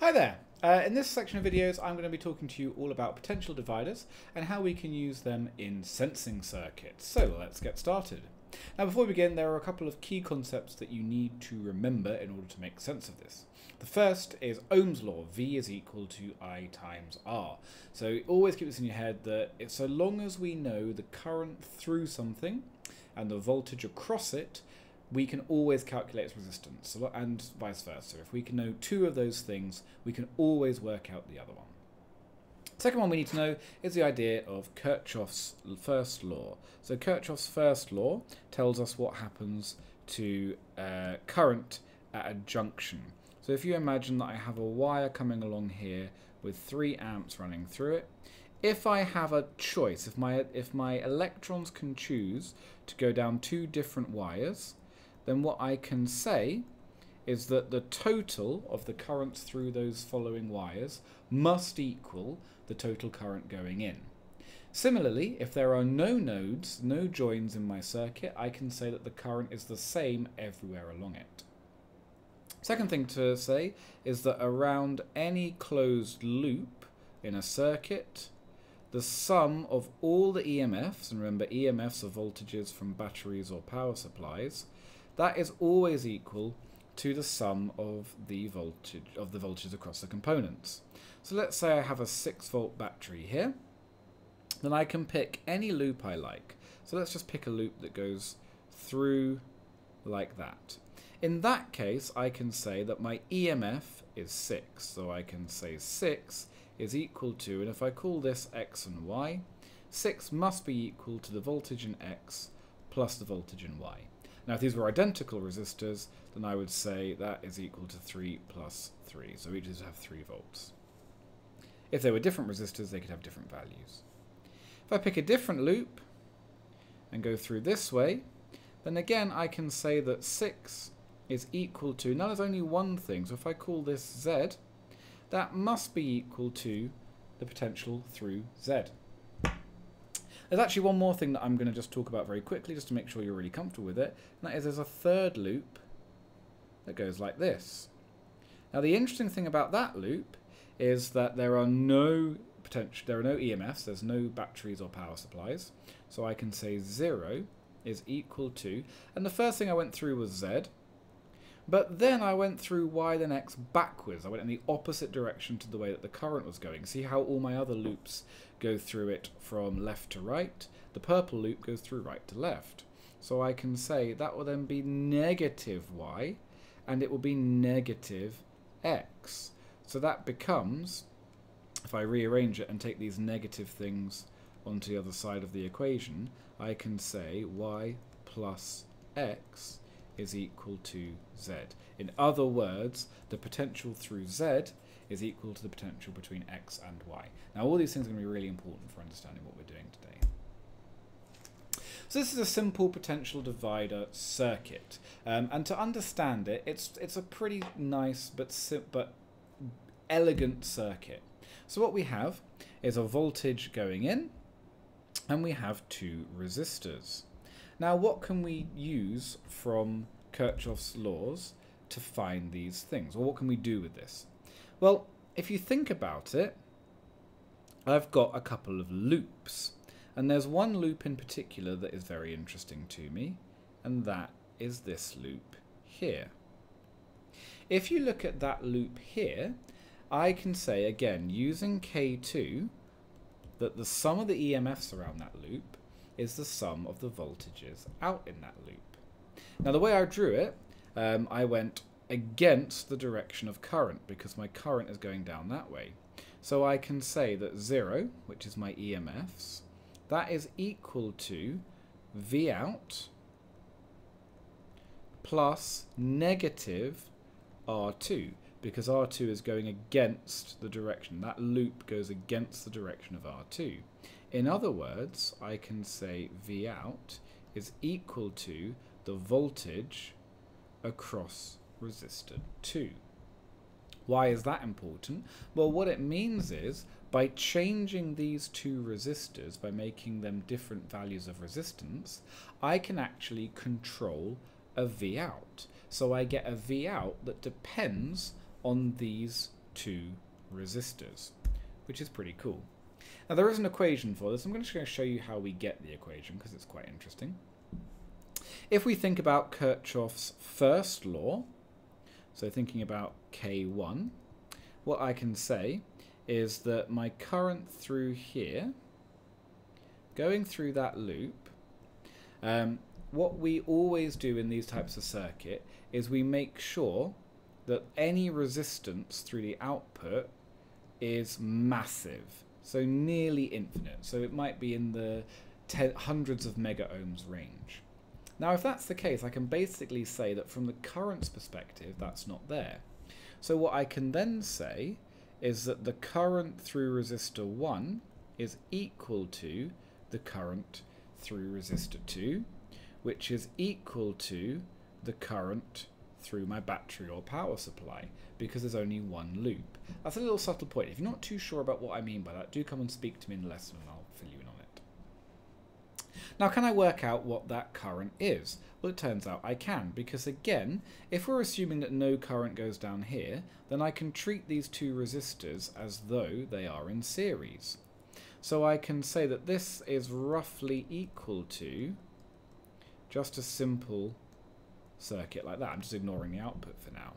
Hi there! Uh, in this section of videos I'm going to be talking to you all about potential dividers and how we can use them in sensing circuits. So let's get started. Now before we begin there are a couple of key concepts that you need to remember in order to make sense of this. The first is Ohm's law, V is equal to I times R. So always keep this in your head that so long as we know the current through something and the voltage across it, we can always calculate its resistance, and vice versa. If we can know two of those things, we can always work out the other one. Second one we need to know is the idea of Kirchhoff's first law. So Kirchhoff's first law tells us what happens to uh, current at a junction. So if you imagine that I have a wire coming along here with 3 amps running through it, if I have a choice, if my if my electrons can choose to go down two different wires, then what I can say is that the total of the currents through those following wires must equal the total current going in. Similarly, if there are no nodes, no joins in my circuit, I can say that the current is the same everywhere along it. Second thing to say is that around any closed loop in a circuit, the sum of all the EMFs, and remember EMFs are voltages from batteries or power supplies, that is always equal to the sum of the voltage of the voltages across the components. So let's say I have a 6 volt battery here. Then I can pick any loop I like. So let's just pick a loop that goes through like that. In that case, I can say that my EMF is 6. So I can say 6 is equal to, and if I call this X and Y, 6 must be equal to the voltage in X plus the voltage in Y. Now if these were identical resistors, then I would say that is equal to 3 plus 3. So each would have 3 volts. If they were different resistors, they could have different values. If I pick a different loop and go through this way, then again I can say that 6 is equal to, now there's only one thing, so if I call this Z, that must be equal to the potential through Z. There's actually one more thing that I'm going to just talk about very quickly, just to make sure you're really comfortable with it. And that is there's a third loop that goes like this. Now the interesting thing about that loop is that there are no potential, there are no EMFs, there's no batteries or power supplies. So I can say 0 is equal to, and the first thing I went through was Z, but then I went through y then x backwards. I went in the opposite direction to the way that the current was going. See how all my other loops go through it from left to right? The purple loop goes through right to left. So I can say that will then be negative y, and it will be negative x. So that becomes, if I rearrange it and take these negative things onto the other side of the equation, I can say y plus x is equal to z. In other words, the potential through z is equal to the potential between x and y. Now all these things are going to be really important for understanding what we're doing today. So this is a simple potential divider circuit, um, and to understand it, it's it's a pretty nice but but elegant circuit. So what we have is a voltage going in, and we have two resistors. Now, what can we use from Kirchhoff's laws to find these things? Or what can we do with this? Well, if you think about it, I've got a couple of loops. And there's one loop in particular that is very interesting to me, and that is this loop here. If you look at that loop here, I can say, again, using K2, that the sum of the EMFs around that loop is the sum of the voltages out in that loop. Now the way I drew it, um, I went against the direction of current because my current is going down that way. So I can say that 0, which is my EMFs, that is equal to V out plus negative R2 because R2 is going against the direction. That loop goes against the direction of R2. In other words, I can say V out is equal to the voltage across resistor 2. Why is that important? Well, what it means is by changing these two resistors, by making them different values of resistance, I can actually control a V out. So I get a V out that depends on these two resistors, which is pretty cool. Now there is an equation for this. I'm just going to show you how we get the equation because it's quite interesting. If we think about Kirchhoff's first law, so thinking about K1, what I can say is that my current through here, going through that loop, um, what we always do in these types of circuit is we make sure that any resistance through the output is massive, so nearly infinite. So it might be in the hundreds of mega ohms range. Now, if that's the case, I can basically say that from the current's perspective, that's not there. So what I can then say is that the current through resistor 1 is equal to the current through resistor 2, which is equal to the current through my battery or power supply because there's only one loop. That's a little subtle point. If you're not too sure about what I mean by that, do come and speak to me in the lesson and I'll fill you in on it. Now, can I work out what that current is? Well, it turns out I can, because again, if we're assuming that no current goes down here, then I can treat these two resistors as though they are in series. So I can say that this is roughly equal to just a simple circuit like that. I'm just ignoring the output for now.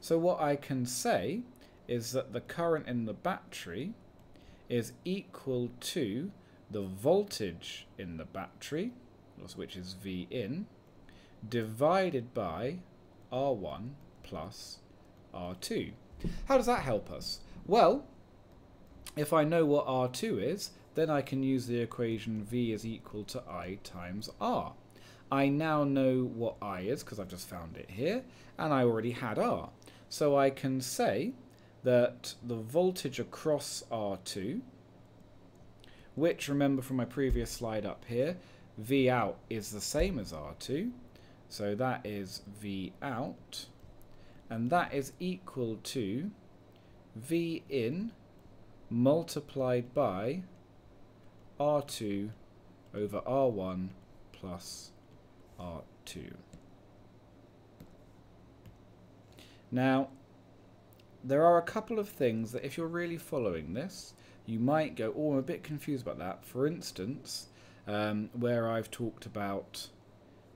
So what I can say is that the current in the battery is equal to the voltage in the battery, which is V in, divided by R1 plus R2. How does that help us? Well, if I know what R2 is, then I can use the equation V is equal to I times R. I now know what I is because I've just found it here, and I already had R. So I can say that the voltage across R2, which remember from my previous slide up here, V out is the same as R2, so that is V out, and that is equal to V in multiplied by R2 over R1 plus R2. Now, there are a couple of things that if you're really following this, you might go, oh, I'm a bit confused about that. For instance, um, where I've talked about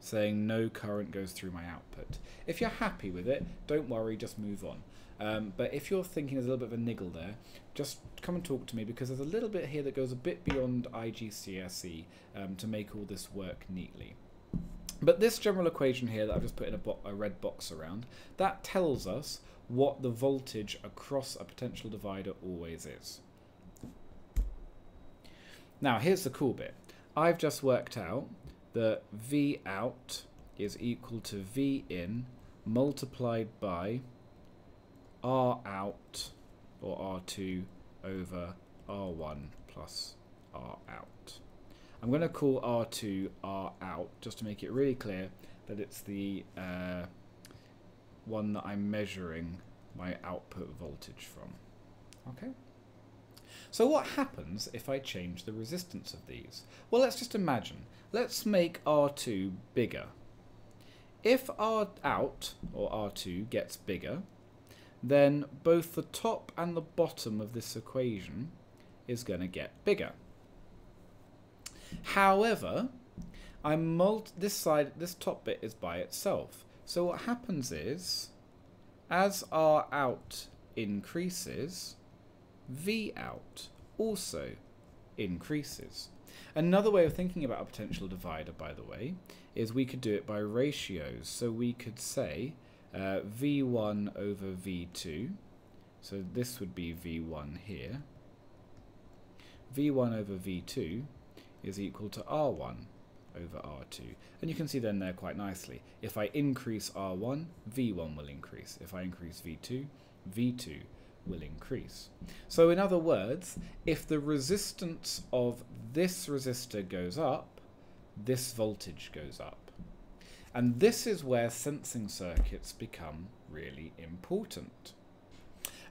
saying no current goes through my output. If you're happy with it, don't worry, just move on. Um, but if you're thinking there's a little bit of a niggle there, just come and talk to me because there's a little bit here that goes a bit beyond IGCSE um, to make all this work neatly. But this general equation here that I've just put in a, a, red box around, that tells us what the voltage across a potential divider always is. Now, here's the cool bit. I've just worked out that V out is equal to V in multiplied by R out, or R2, over R1 plus R out. I'm going to call R2 R out just to make it really clear that it's the uh, one that I'm measuring my output voltage from. Okay. So what happens if I change the resistance of these? Well, let's just imagine. Let's make R2 bigger. If R out, or R2, gets bigger, then both the top and the bottom of this equation is going to get bigger. However, I'm multi this side, this top bit is by itself. So what happens is, as R out increases, V out also increases. Another way of thinking about a potential divider, by the way, is we could do it by ratios. So we could say uh, V1 over V2, so this would be V1 here, V1 over V2 is equal to R1 over R2. And you can see then there quite nicely. If I increase R1, V1 will increase. If I increase V2, V2 will increase. So in other words, if the resistance of this resistor goes up, this voltage goes up. And this is where sensing circuits become really important.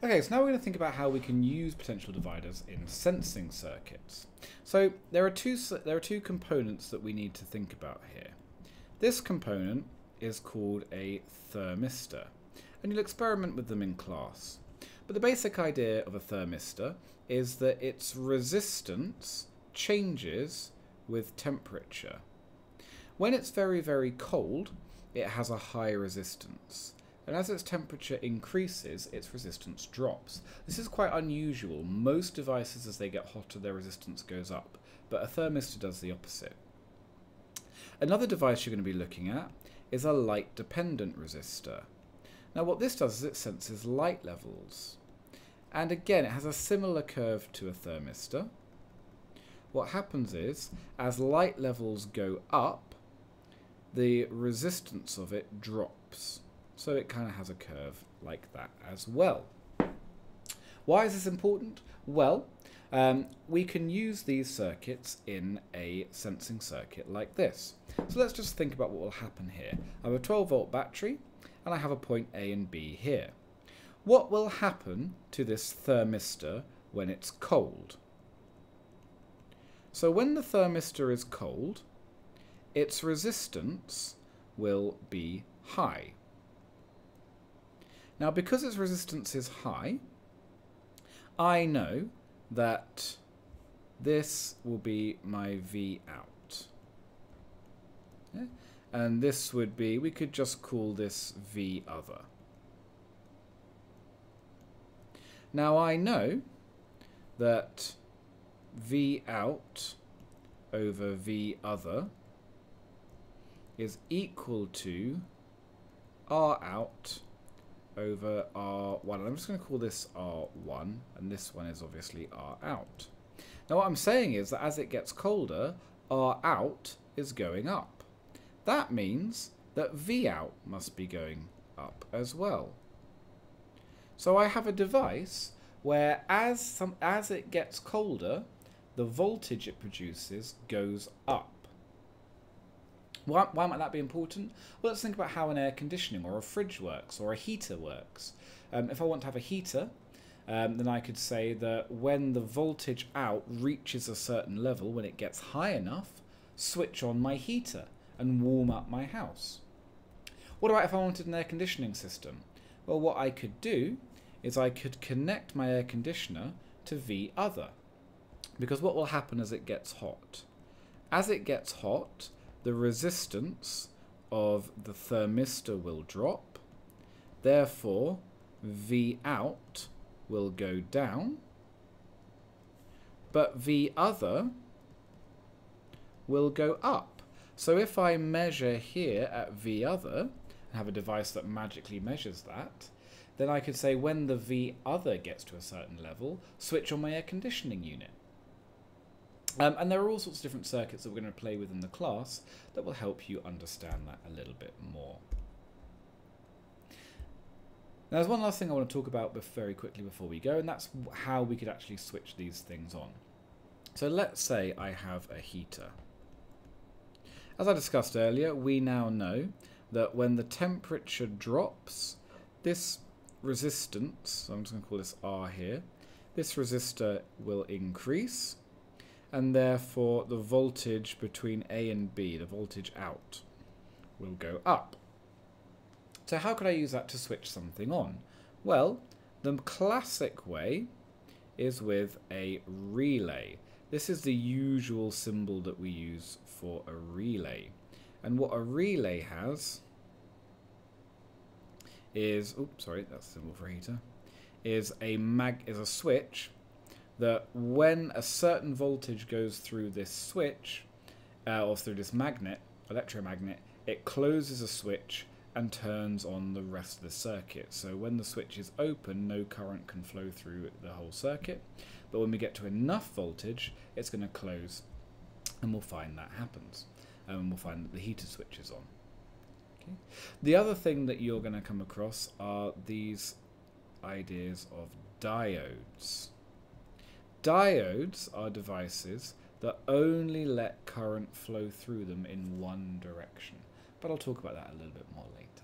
Okay, so now we're going to think about how we can use potential dividers in sensing circuits. So there are two there are two components that we need to think about here. This component is called a thermistor, and you'll experiment with them in class. But the basic idea of a thermistor is that its resistance changes with temperature. When it's very, very cold, it has a high resistance. And as its temperature increases, its resistance drops. This is quite unusual. Most devices, as they get hotter, their resistance goes up. But a thermistor does the opposite. Another device you're going to be looking at is a light-dependent resistor. Now what this does is it senses light levels. And again, it has a similar curve to a thermistor. What happens is, as light levels go up, the resistance of it drops. So it kind of has a curve like that as well. Why is this important? Well, um, we can use these circuits in a sensing circuit like this. So let's just think about what will happen here. I have a 12 volt battery and I have a point A and B here. What will happen to this thermistor when it's cold? So when the thermistor is cold, its resistance will be high. Now because its resistance is high, I know that this will be my V out. Yeah? And this would be, we could just call this V other. Now I know that V out over V other is equal to R out over R1. I'm just going to call this R1, and this one is obviously R out. Now what I'm saying is that as it gets colder, R out is going up. That means that V out must be going up as well. So I have a device where as, some, as it gets colder, the voltage it produces goes up. Why, why might that be important? Well, let's think about how an air conditioning or a fridge works or a heater works. Um, if I want to have a heater, um, then I could say that when the voltage out reaches a certain level, when it gets high enough, switch on my heater and warm up my house. What about if I wanted an air conditioning system? Well, what I could do is I could connect my air conditioner to V other. Because what will happen as it gets hot? As it gets hot, the resistance of the thermistor will drop. Therefore, V out will go down. But V other will go up. So if I measure here at V other, and have a device that magically measures that, then I could say when the V other gets to a certain level, switch on my air conditioning unit. Um, and there are all sorts of different circuits that we're going to play with in the class that will help you understand that a little bit more. Now, there's one last thing I want to talk about very quickly before we go, and that's how we could actually switch these things on. So let's say I have a heater. As I discussed earlier, we now know that when the temperature drops, this resistance, so I'm just going to call this R here, this resistor will increase and therefore the voltage between A and B, the voltage out, will go up. So how could I use that to switch something on? Well, the classic way is with a relay. This is the usual symbol that we use for a relay. And what a relay has is, oops, sorry, that's the symbol for heater, is a mag is a switch that when a certain voltage goes through this switch, uh, or through this magnet, electromagnet, it closes a switch and turns on the rest of the circuit. So when the switch is open, no current can flow through the whole circuit. But when we get to enough voltage, it's going to close, and we'll find that happens. And we'll find that the heater switches on. Okay. The other thing that you're going to come across are these ideas of diodes. Diodes are devices that only let current flow through them in one direction. But I'll talk about that a little bit more later.